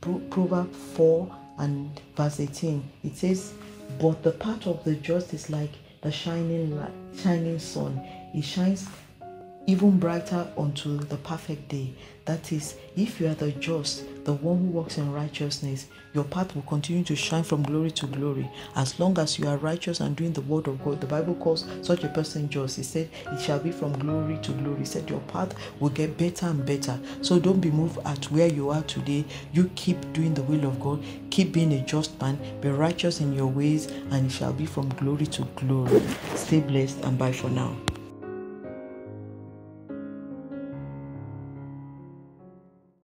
Proverbs 4 and verse 18. It says, But the path of the just is like the shining light, shining sun. It shines even brighter unto the perfect day. That is, if you are the just, the one who walks in righteousness, your path will continue to shine from glory to glory. As long as you are righteous and doing the word of God, the Bible calls such a person just. He said, It shall be from glory to glory. He said, Your path will get better and better. So don't be moved at where you are today. You keep doing the will of God, keep being a just man, be righteous in your ways, and it shall be from glory to glory. Stay blessed and bye for now.